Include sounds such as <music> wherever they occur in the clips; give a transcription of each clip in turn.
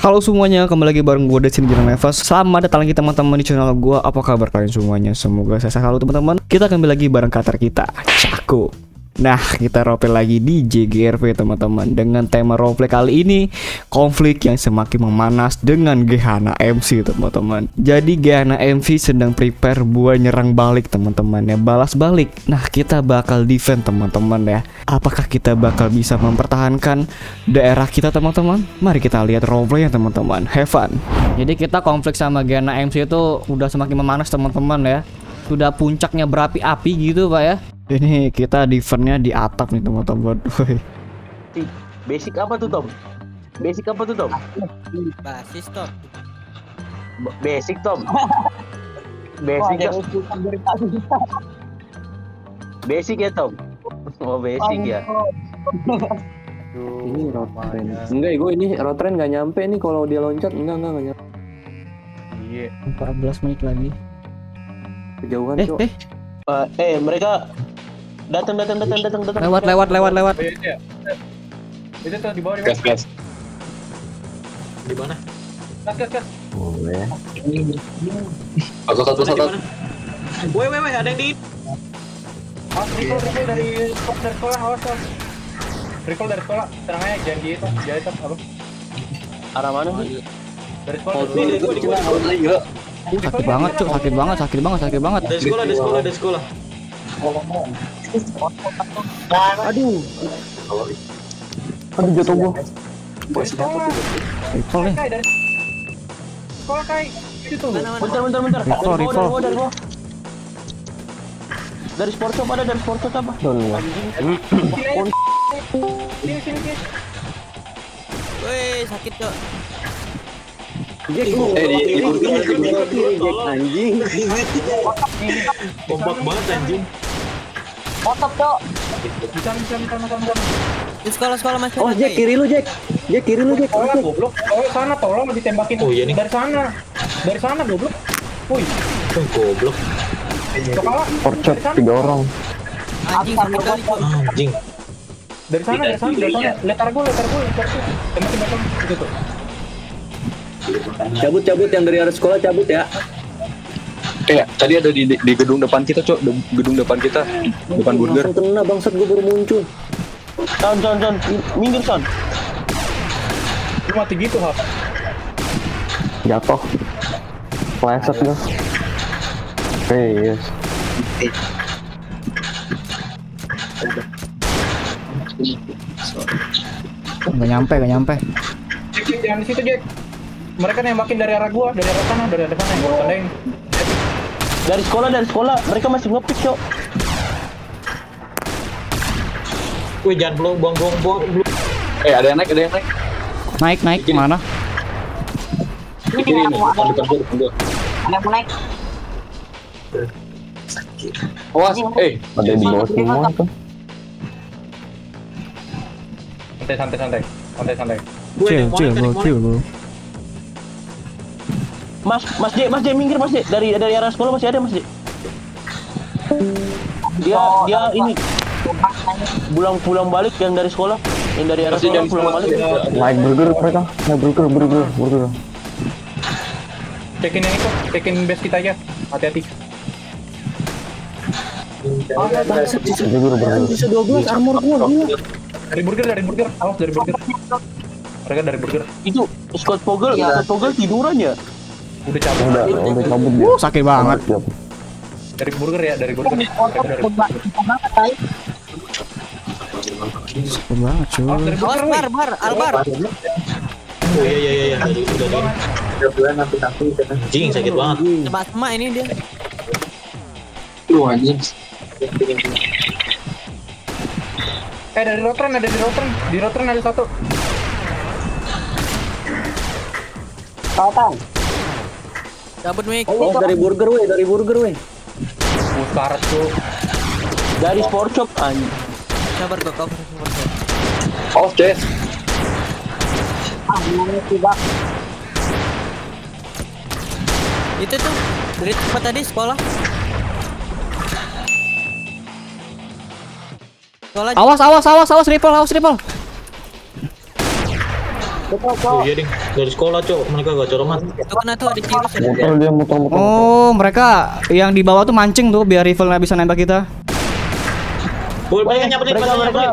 Halo semuanya, kembali lagi bareng gue Desin Jiran Nevas Selamat datang lagi teman-teman di channel gue Apa kabar kalian semuanya? Semoga saya selalu teman-teman. Kita kembali lagi bareng Qatar kita Cakep Nah, kita roleplay lagi di JGRV teman-teman. Dengan tema roleplay kali ini Konflik yang semakin memanas dengan Gehana MC teman-teman. Jadi Gehana MC sedang prepare buat nyerang balik teman-teman ya. Balas balik. Nah, kita bakal defend teman-teman ya. Apakah kita bakal bisa mempertahankan daerah kita teman-teman? Mari kita lihat roleplay ya teman-teman. Have fun. Jadi kita konflik sama Gehana MC itu udah semakin memanas teman-teman ya. Sudah puncaknya berapi-api gitu pak ya ini kita defense-nya di atap nih teman-teman. Basic apa tuh Tom? Basic apa tuh Tom? Basis top. B- Basic Tom. Basic ya. Basic ya Tom. Oh basic ya. ini road train enggak gue ini road train nggak nyampe nih kalau dia loncat enggak enggak enggak nyampe Iya. 14 menit lagi. kejauhan Eh, cok eh, Eh, eh mereka datang datang datang datang datang. lewat lewat lewat lewat. Itu tuh di bawah di gas gas Di mana? Gas gas gas. boleh satu satu satu Woi woi woi ada yang di. Awas recall recall dari dari sekolah awas awas. Recall dari sekolah tenang aja jangan gitu jangan itu apa? Arah mana sih? Dari sekolah. Ini dari di gua. di gua. Sakit banget, cuk. Sakit banget, sakit banget, sakit banget. Dari sekolah dari sekolah dari sekolah. Aduh aduh jatuh gua nih. Sekolah kai. Itu. Bentar bentar bentar. Dari sport shop ada dari sport shop apa? Don ya Sini sini sini. Woi, sakit cok. Jack lu Eh, anjing Kompak banget anjing. Bisa bisa. Di sekolah-sekolah masih oh ada, Jack kiri lu Jack Jack kiri lu Jack Sekolah goblok. Oh sana tolong ditembakin. Oh iya nih. Dari sana. Dari sana goblok. Woi. Oh goblok. Kepala. Orchard tiga orang Anjing sakit kali cok. Anjing. Dari sana, dari sana, dari sana. Letar gue, letar gue, letar gue. Tembakin belakang. Itu tuh. cabut cabut yang dari arah sekolah cabut ya eh tadi ada di, di, gedung depan kita cok Di gedung depan kita depan burger langsung kena bangsat gua baru muncul Son son son. Minggir son. Lu mati gitu, Hap. jatuh pleset gua Serius Gak nyampe, gak nyampe. Jack, Jack, jangan di situ, Jack. Mereka nembakin dari arah gua, dari arah sana, dari arah sana. Gua tandain. Dari sekolah dari sekolah mereka masih ngepick cok. Wih, jangan belum buang buang buang. eh ada yang naik ada yang naik Naik, naik kiri nih depan depan gua depan gua awas eh ada di bawah semua tuh Santai, santai, santai. Santai, santai. Chill, chill, bro, chill, bro. Mas Mas J Mas J minggir Mas J dari dari arah sekolah masih ada Mas J. Dia dia ini pulang-pulang balik yang dari sekolah yang dari arah sekolah pulang balik. naik burger mereka naik burger burger burger Cekin yang itu, cekin base kita aja. Hati-hati. burger burger Bisa 12 armor gua gila. Dari burger, dari burger. Awas dari burger. Mereka dari burger. Itu Scott Vogel, Scott Vogel tiduran ya. Udah cabut. udah udah cabut dia Uh, sakit banget. Dari burger ya, dari burger. Burger. Sakit banget, cuy. Burger. bar, bar, albar. Oh iya iya iya dari udah di anjing sakit banget. Semak-semak ini dia. lu anjing Eh dari rotren ada di rotren, di rotren ada satu. Cabut mic. oh dari burger weh dari burger weh karet tuh. Dari sport shop anjing. Sabar kok kau sabar. awas Jess Itu tuh dari tempat tadi sekolah. Sekolah Awas, awas, awas, awas, ripple, awas, ripple. Oh iya ding, dari sekolah cok, mereka gak coroman. Itu kan tuh ada dia muter-muter. Oh, mereka yang di bawah tuh mancing tuh biar rival nggak bisa nembak kita. Boy, banyak nyamperin,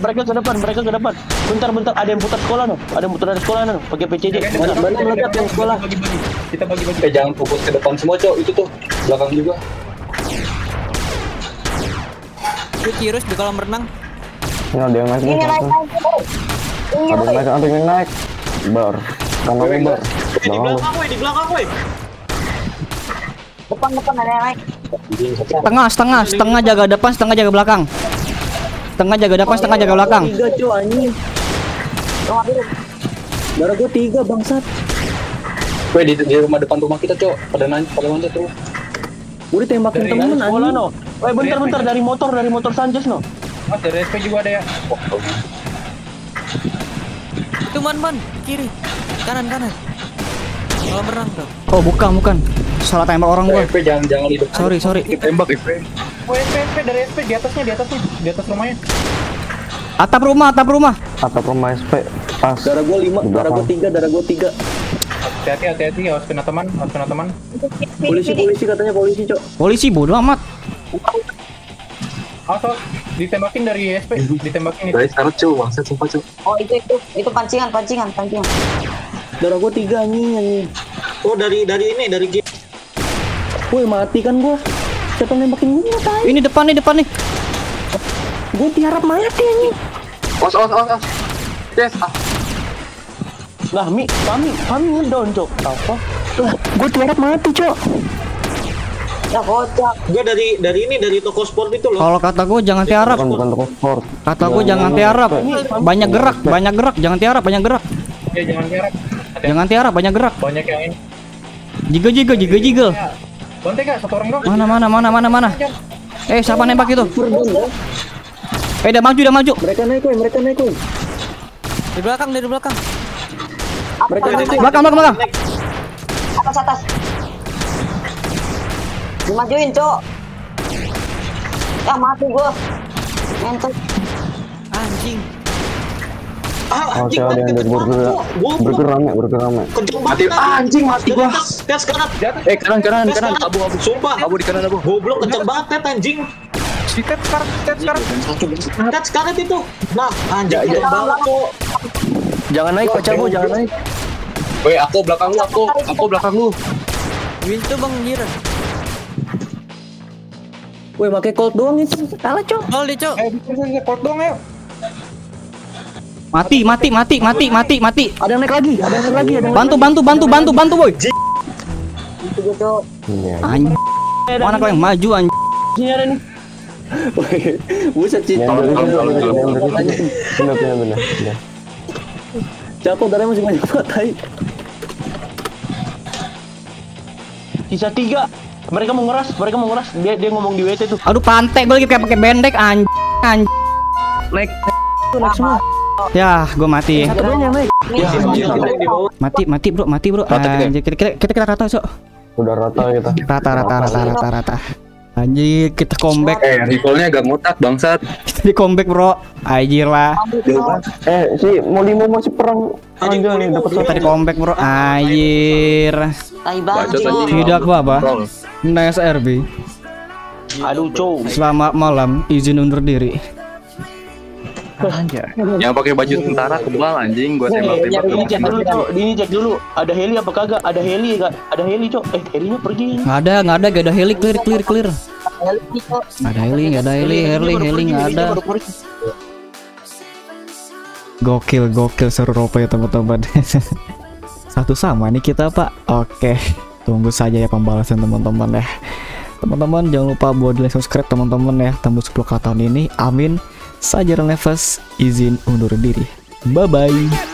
Mereka ke depan, mereka ke depan. Bentar bentar, ada yang putar sekolah no. Ada yang putar dari sekolah no. Pakai PCD. Meledak yang sekolah. Kita bagi-bagi. Eh jangan fokus ke depan semua cok, itu tuh belakang juga. Itu Cirus di kolam renang. Ini ada yang naik. Ini naik satu. naik. Ini Ada yang naik, ada yang naik. Bar. Kamu Weh, bar. Di Belakang di belakang woi. depan depan ada yang naik. Setengah, setengah, setengah jaga depan, setengah jaga belakang. Setengah jaga depan, setengah jaga belakang. Tiga cuy anjing. Darah gua tiga bangsat. Weh di, di rumah depan rumah kita cok, pada nanya, pada loncat tuh. Gua ditembakin Dari temen anjing. no. Weh bentar bentar dari motor dari motor Sanchez no. Mas dari SP juga ada ya. Itu man man kiri. Kanan kanan. Kolam renang tuh. Oh, bukan, bukan. Salah tembak orang gua. FP jangan jangan di depan. Sorry, sorry. Ditembak FP. Oh SP SP dari SP di atasnya di atasnya di atas rumahnya. Atap rumah, atap rumah. Atap rumah SP. Pas. Darah gua lima, Di darah gua belakang. tiga, darah gua tiga. Hati-hati hati-hati awas kena teman, awas kena teman. Polisi polisi katanya polisi cok. Polisi bodoh amat. Awas ditembakin dari SP, ditembakin itu. Guys, sekarang cok, bangsat sumpah cok. Oh itu itu itu pancingan pancingan pancingan. Darah gua tiga anjing anjing. Oh dari dari ini dari game. Woi mati kan gua. Siapa nembakin gua tai? Ini depan nih, depan nih. Gua tiarap mati anjing. Os os os os. Yes, ah. Lah Mi, kami kami ngedown cok. Apa? Lah, gua tiarap mati cok. Ya kocak. Gue dari dari ini dari toko sport itu loh. Kalau kata gua jangan tiarap. Bukan bukan toko sport. Kata gua jangan tiarap. Banyak gerak, banyak gerak, jangan tiarap, banyak gerak. Ya jangan tiarap. Jangan tiarap, banyak gerak. Banyak yang ini. Jigo jigo jigo jigo. Bantai kak, satu orang doang. Mana mana mana mana mana. Eh, siapa nembak itu? Eh, udah maju, udah maju. Mereka naik mereka naik. Di belakang dari belakang. Mereka naik. Belakang, belakang, belakang. Atas atas. Dimajuin cok. Ya mati gua. Ngentot. Anjing. Ah, anjing yang banget dari burger. Burger rame, burger rame. Mati, tadi. anjing, mati gua. atas, Tes kanan. Eh kanan kanan kanan. Abu abu. Sumpah. Abu di kanan abu. Goblok kenceng banget Tet, anjing. Sikat sekarang, sikat sekarang. Tet sekarang itu. Nah, anjing Ya, ya. kenceng banget kok. Jangan naik Pak Cabu, jangan naik. Weh aku belakang lu aku, aku belakang lu. Win tuh bang. Woi, pakai cold doang ini. Kalah cok. Gol dia cok. Bisa bisa court dong ayo. Mati, mati, mati, mati, mati, mati. Ada yang naik lagi, ada yang naik lagi, ada Bantu, bantu, bantu, bantu, bantu, boy. Itu gua cok. Iya. Anjing. Mana kau yang maju anjing? Sini ada nih. Woi, <laughs> buset sih. Pindah, pindah. pindah. Jatuh darahnya masih banyak banget <laughs> tai. Sisa tiga. Mereka mau ngeras, mereka mau ngeras. Dia dia ngomong di WT tuh. Aduh, pantek gue lagi kayak pakai bendek anjing. Anjing. Naik. Naik semua. Ya, gue mati. Satu doang. Ya, bawah. Mati, mati, Bro, mati, Bro. Rata kita. Kita kita kita, kita rata, Sok. Udah rata kita. Rata, rata, rata, rata, rata. Anjir, kita comeback. Eh, rivalnya agak ngotak bangsat. Kita di comeback, Bro. Anjir lah. Eh, si Molimo masih perang aja nih dapat Kita di comeback, Bro. Anjir. Tai Bacot banget. anjing. Tidak apa-apa. Roll. Nice RB. Aduh, cow. Selamat malam, izin undur diri. Yang pakai baju tentara kebal anjing, gua tembak-tembak. Ini cek dulu, Cok. Ini cek dulu. Ada heli apa kagak? Ada heli enggak? Ada heli, Cok. Eh, helinya pergi. Nggak ada, nggak ada, nggak ada heli clear, clear, clear. Ada heli, nggak ada heli, heli, heli nggak ada. Gokil, gokil seru rope ya teman-teman. <laughs> Satu sama nih kita pak. Oke, tunggu saja ya pembalasan teman-teman ya. Teman-teman jangan lupa buat like, subscribe teman-teman ya. Tembus 10 k tahun ini. Amin. Saya Jaran izin undur diri. Bye bye.